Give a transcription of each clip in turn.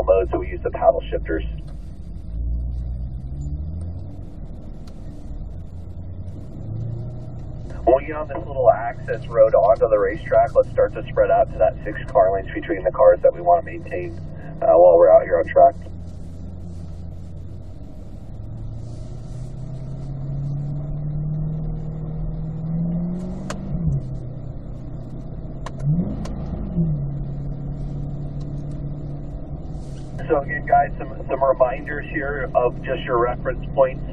manual mode, so we use the paddle shifters. When we get on this little access road onto the racetrack, let's start to spread out to that six car lanes between the cars that we want to maintain uh, while we're out here on track. So again, guys, some, here of just your reference points.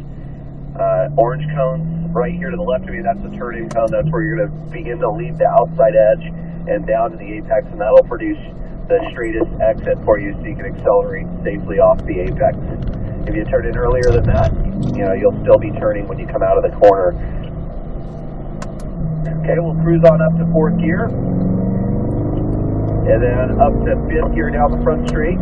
Uh, orange cones right here to the left of you, that's the turning cone. That's where you're going to begin to leave the outside edge and down to the apex, and that'll produce the straightest exit for you so you can accelerate safely off the apex. If you turn in earlier than that, you know, you'll still be turning when you come out of the corner. Okay, we'll cruise on up to fourth gear. And then up to fifth gear down the front straight.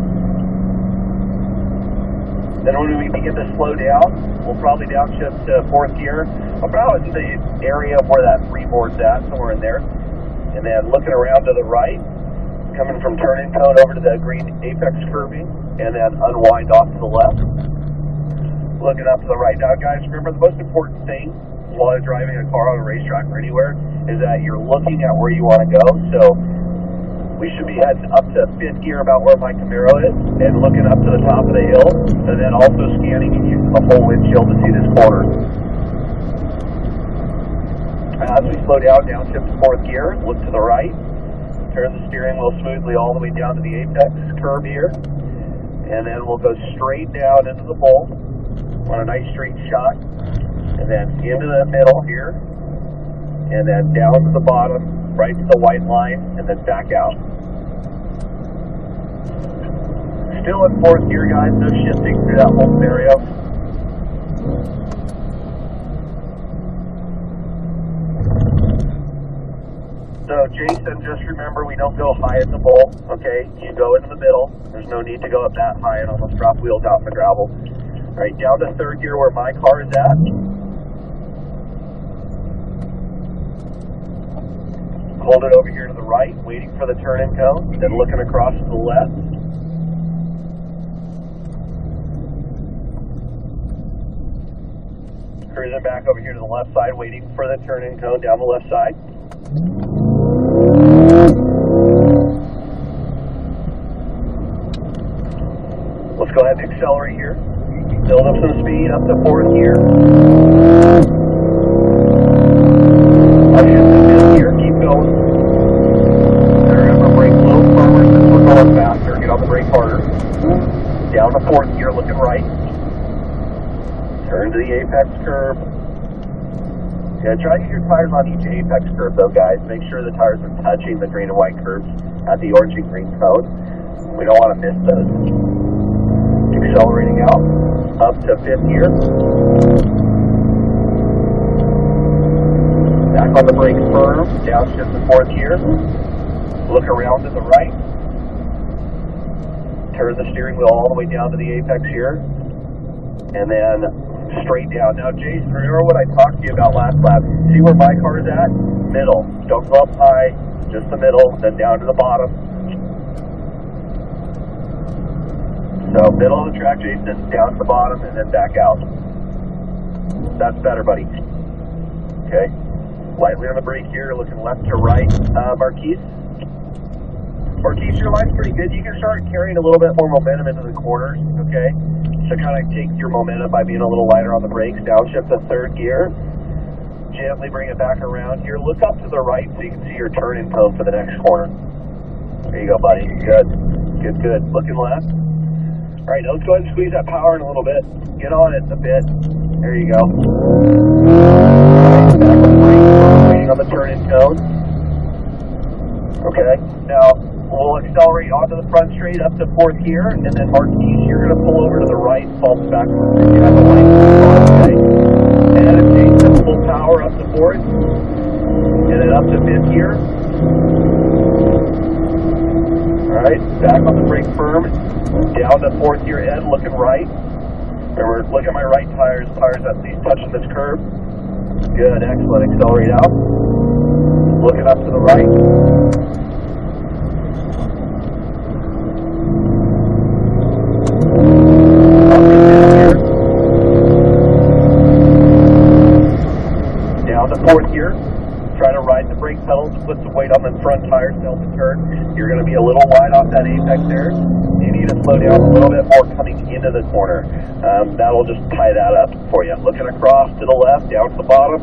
Then when we begin to slow down, we'll probably downshift to fourth gear, about in the area where that freeboard's at, somewhere in there. And then looking around to the right, coming from turning cone over to the green apex curving, and then unwind off to the left. Looking up to the right. Now, guys, remember the most important thing while driving a car on a racetrack or anywhere is that you're looking at where you want to go. So we should be heading up to fifth gear about where my Camaro is and looking up to the top of the hill and then also scanning and using the whole windshield to see this corner. As we slow down, downshift to fourth gear, look to the right, turn the steering wheel smoothly all the way down to the apex curve here, and then we'll go straight down into the bowl on a nice straight shot, and then into the middle here, and then down to the bottom, right to the white line, and then back out. Still in fourth gear, guys, no shifting through that whole scenario. So Jason, just remember we don't go high at the bowl, okay? You go into the middle. There's no need to go up that high and almost drop wheels out in the gravel. All right, down to third gear where my car is at. Hold it over here to the right, waiting for the turn in cone, then looking across to the left. Cruising back over here to the left side, waiting for the turn in cone down the left side. Let's go ahead and accelerate here. Build up some speed up to fourth gear. Try your tires on each apex curve though, guys. Make sure the tires are touching the green and white curves at the orange and green cone. We don't want to miss those. Accelerating out, up to fifth gear. Back on the brakes firm, downshift to fourth gear. Look around to the right. Turn the steering wheel all the way down to the apex here. And then straight down. Now, Jason, remember what I talked to you about last lap? See where my car is at? Middle. Don't go up high, just the middle, then down to the bottom. So, middle of the track, Jason, down to the bottom, and then back out. That's better, buddy. Okay. Lightly on the brake here, looking left to right. Uh, Marquise. Marquise, your line's pretty good. You can start carrying a little bit more momentum into the corners, okay? So kind of take your momentum by being a little lighter on the brakes, downshift to third gear. Gently bring it back around here. Look up to the right so you can see your turning cone for the next corner. There you go, buddy. Good. Good, good. Looking left. All right, now let's go ahead and squeeze that power in a little bit. Get on it a bit. There you go. Back on the waiting on the turn-in cone. Okay, now we'll accelerate onto the front straight up to fourth gear, and then Marquise, you're going to pull over to the right, fall backwards. You have the light okay? And then full power up to fourth, and then up to fifth gear. All right, back on the brake firm, down to fourth gear end, looking right. Remember, look at my right tires, tires at least touching this curve. Good, excellent. Accelerate out. Looking up to the right. You need to slow down a little bit more coming into the corner. Um, that'll just tie that up for you. Looking across to the left, down to the bottom,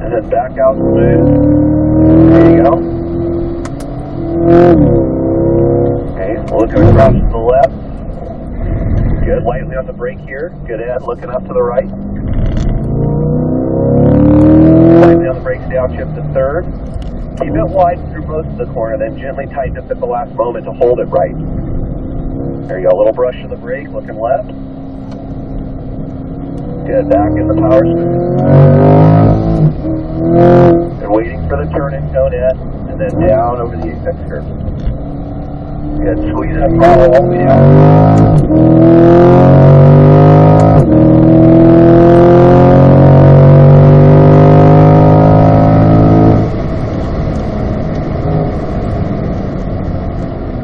and then back out smooth. There you go. Okay, looking across to the left. Good, lightly on the brake here. Good, Ed. Looking up to the right. Lightly on the brakes, downshift to third. Keep it wide through most of the corner, then gently tighten up at the last moment to hold it right. There you go, a little brush to the brake, looking left. Good, back in the power smooth. And waiting for the turn in cone in, and then down over the apex curve. Good, squeeze that throttle all the way down.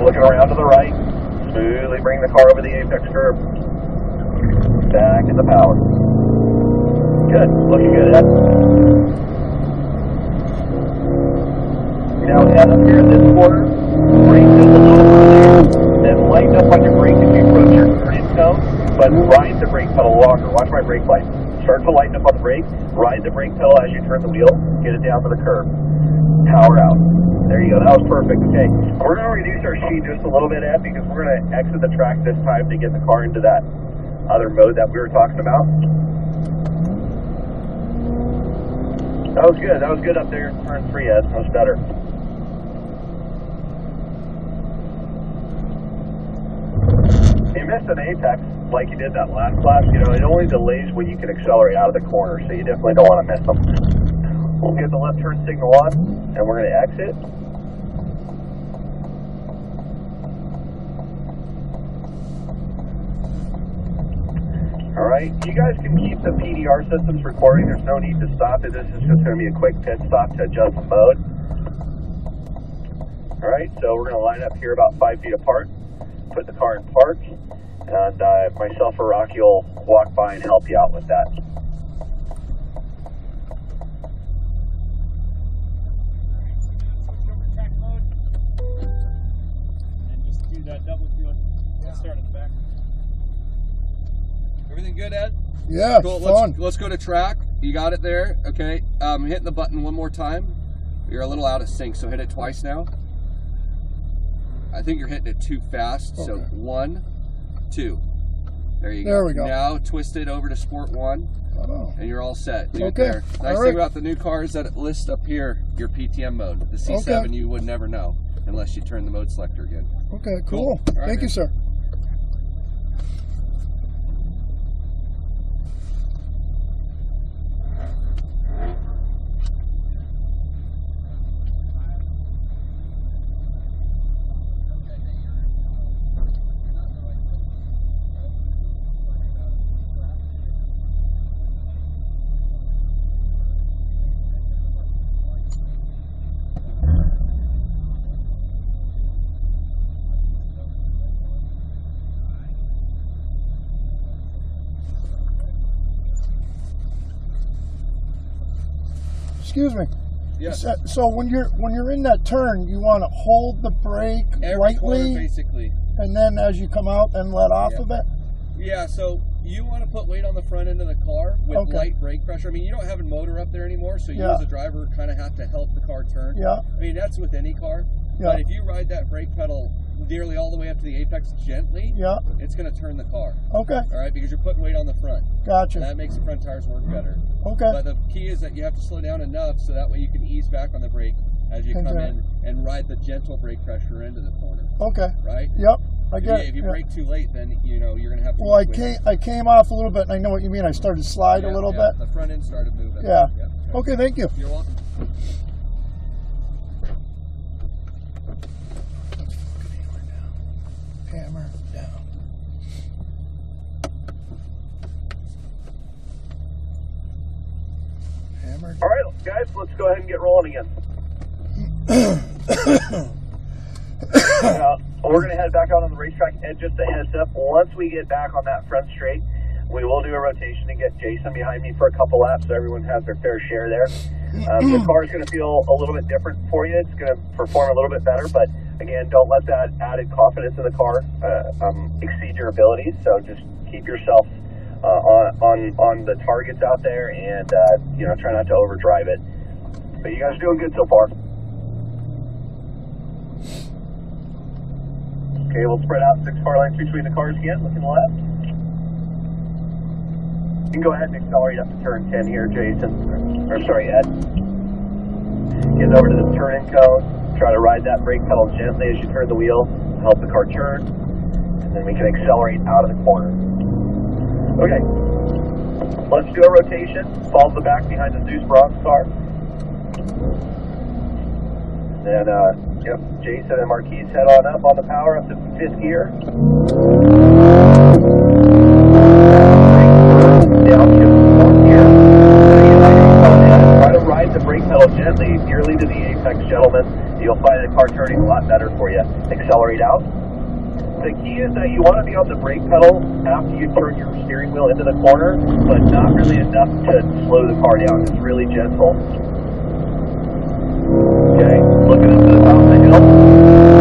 Looking around to the right, smoothly bring the car over the apex curve. Back in the power. Good, looking good, Ed. Now head up here in this corner, brake just a little further, then lighten up on your brake as you approach your turn-in cone, but ride the brake pedal Brake light. Start to lighten up on the brake, ride the brake pedal as you turn the wheel, get it down to the curb. Power out. There you go. That was perfect. Okay. We're going to reduce our speed just a little bit, Ed, because we're going to exit the track this time to get the car into that other mode that we were talking about. That was good. That was good up there in turn three, Ed. Was better. Missed an apex like you did that last class. You know, it only delays when you can accelerate out of the corner, so you definitely don't want to miss them. We'll get the left turn signal on, and we're going to exit. All right, you guys can keep the PDR systems recording. There's no need to stop it. This is just going to be a quick pit stop to adjust the mode. All right, so we're going to line up here about five feet apart, put the car in park, and uh, myself or Rocky will walk by and help you out with that. track mode. And just do that double field. Start at the back. Everything good, Ed? Yeah, Cool. fun. Let's, let's go to track. You got it there. Okay. Um, hitting the button one more time. You're a little out of sync, so hit it twice now. I think you're hitting it too fast. So Okay. One, two. There you go. There we go. Now twist it over to Sport One, Oh, and you're all set. Okay. There. Nice All thing right. about the new car is that it lists up here your PTM mode. The C7 Okay. you would never know unless you turn the mode selector again. okay, Cool. cool. Right, Thank you, man. sir. Excuse me. Yes. So, so when you're when you're in that turn, you want to hold the brake Every corner, lightly, basically. and then as you come out, and let off Yeah. of it. Yeah, so you want to put weight on the front end of the car with Okay. light brake pressure. I mean, you don't have a motor up there anymore, so you Yeah. as a driver kind of have to help the car turn. Yeah, I mean, that's with any car. Yeah. But if you ride that brake pedal nearly all the way up to the apex gently, yeah. it's going to turn the car. Okay, All right, because you're putting weight on the front. And gotcha. that makes the front tires work better. Okay, But the key is that you have to slow down enough so that way you can ease back on the brake as you come in and ride the gentle brake pressure into the corner, okay. right? Yep, I get it. if you yeah. brake too late, then you know you're going to have to. Well, I came I came off a little bit, and I know what you mean. I started to slide a Yeah, little yeah, bit. The front end started moving. Yeah. Yep. Okay, thank you. You're welcome. Hammer down. Hammer. All right, guys, let's go ahead and get rolling again. Now, we're going to head back out on the racetrack. And just a heads up, once we get back on that front straight, we will do a rotation and get Jason behind me for a couple laps so everyone has their fair share there. Um, the car is going to feel a little bit different for you. It's going to perform a little bit better, but Again, don't let that added confidence in the car uh, um, exceed your abilities. So just keep yourself uh, on, on on the targets out there, and uh, you know try not to overdrive it. But you guys are doing good so far. Okay, we'll spread out six car lengths between the cars again, looking left. You can go ahead and accelerate up to turn 10 here, Jason. Or sorry, Ed. Get over to the turn-in cone. Try to ride that brake pedal gently as you turn the wheel. To help the car turn. And then we can accelerate out of the corner. Okay. Let's do a rotation. Follow the back behind the Zeus Bronx car. Then, uh, yep, Jason and Marquise head on up on the power up to fifth gear. Is that you want to be on the brake pedal after you turn your steering wheel into the corner, but not really enough to slow the car down. It's really gentle. Okay, looking up to the top of the hill.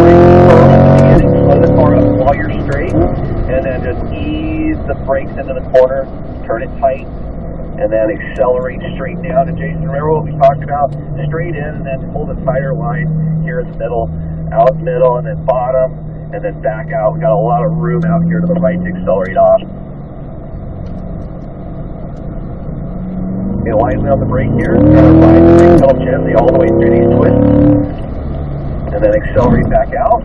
Brake firm at the slow the car up while you're straight, and then just ease the brakes into the corner, turn it tight, and then accelerate straight down. And Jason, remember what we talked about? Straight in, and then pull the tire line here in the middle, out middle, and then bottom, and then back out. We got a lot of room out here to the right to accelerate off. Okay, lightly on the brake here. Ride the brake pedal gently all the way through these twists. And then accelerate back out.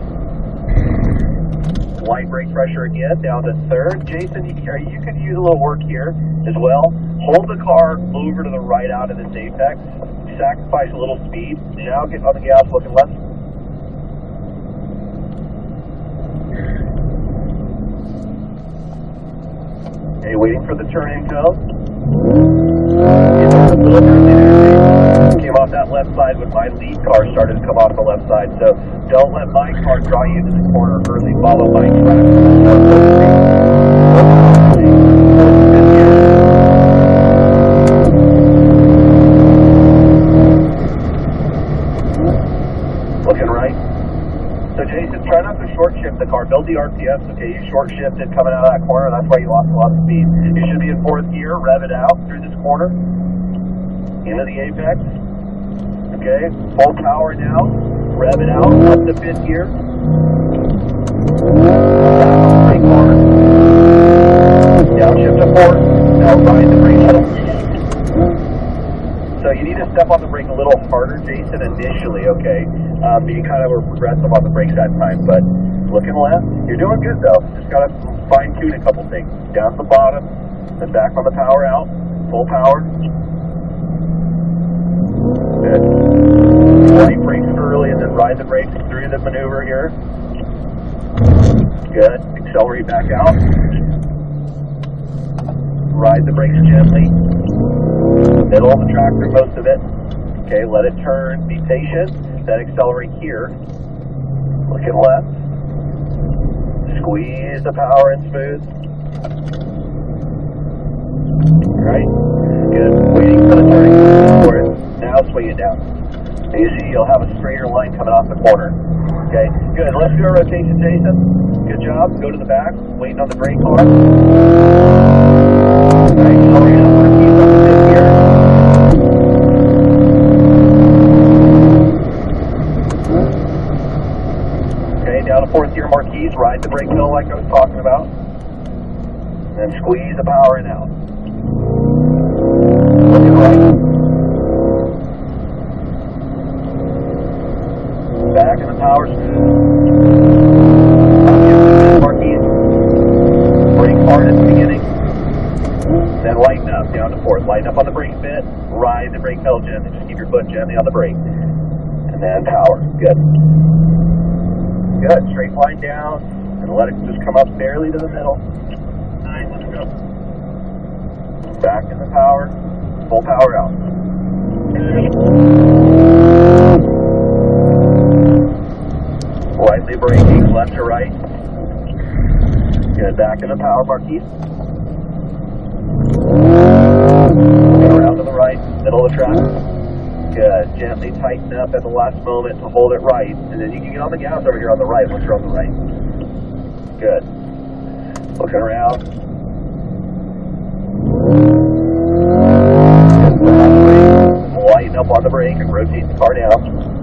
Light brake pressure again, down to third. Jason, you, can use a little work here as well. Hold the car over to the right out of this apex. Sacrifice a little speed. Now get on the gas looking left. Okay, waiting for the early there, Jason. Came off that left side when my lead car started to come off the left side. So don't let my car draw you into the corner early. Follow my track. Looking right. So Jason, try not to short shift the RPMs. Okay, you short shifted coming out of that corner. That's why you lost a lot of speed. You should be in fourth gear. Rev it out through this corner into the apex. Okay, full power now. Rev it out up to fifth gear. Downshift to fourth. Now ride the brake. So you need to step on the brake a little harder, Jason, initially, okay? Um, kind of were progressive on the brakes that time, but looking left, you're doing good though. Just gotta fine tune a couple things. Down to the bottom, then back on the power out, full power. Good. Light brakes early and then ride the brakes through the maneuver here. Good. Accelerate back out. Ride the brakes gently middle of the track through most of it. Okay, let it turn, be patient, then accelerate here. Looking left. Squeeze the power and smooth. Right? Good. Waiting for the turning. Now swing it down. And you see you'll have a straighter line coming off the corner. Okay, good. Let's do a rotation, Jason. Good job. Go to the back, waiting on the brake car. Bit. Ride the brake pedal gently. Just keep your foot gently on the brake. And then power. Good. Good. Straight line down. And let it just come up barely to the middle. Nine. Let's go. Back in the power. Full power out. Lightly braking left to right. Good. Back in the power, Marquise. Middle of the track. Good. gently tighten up at the last moment to hold it right, and then you can get on the gas over here on the right once you're on the right. Good. Looking around. Lighten up on the brake and rotate the car down.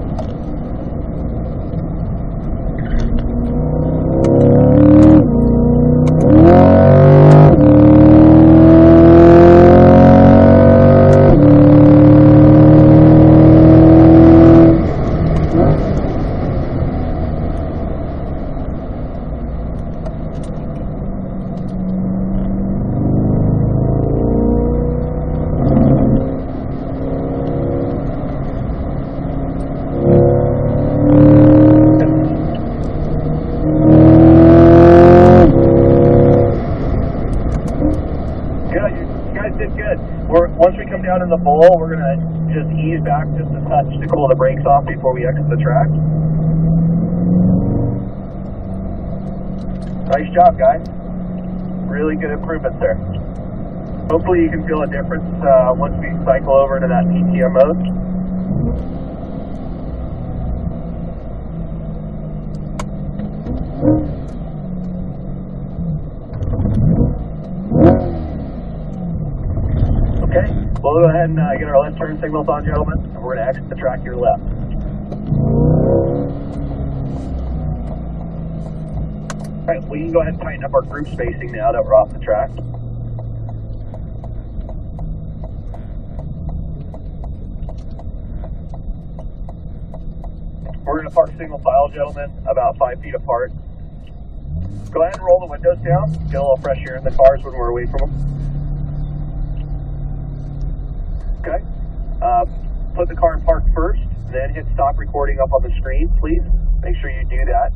We exit the track. Nice job, guys. Really good improvements there. Hopefully you can feel a difference uh, once we cycle over to that PTM mode. Okay, we'll go ahead and uh, get our left turn signals on, gentlemen, and we're going to exit the track Your left. All right, we can go ahead and tighten up our group spacing now that we're off the track. We're going to park single file, gentlemen, about five feet apart. Go ahead and roll the windows down. Get a little fresh air in the cars when we're away from them. Okay. Uh, put the car in park first, then hit stop recording up on the screen, please. Make sure you do that.